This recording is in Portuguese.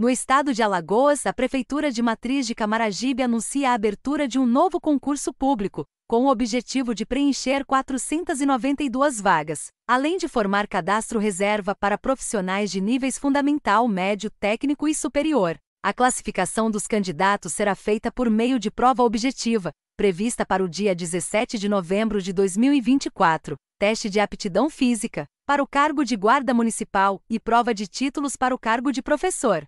No estado de Alagoas, a Prefeitura de Matriz de Camaragibe anuncia a abertura de um novo concurso público, com o objetivo de preencher 492 vagas, além de formar cadastro reserva para profissionais de níveis fundamental, médio, técnico e superior. A classificação dos candidatos será feita por meio de prova objetiva, prevista para o dia 17 de novembro de 2024, teste de aptidão física, para o cargo de guarda municipal e prova de títulos para o cargo de professor.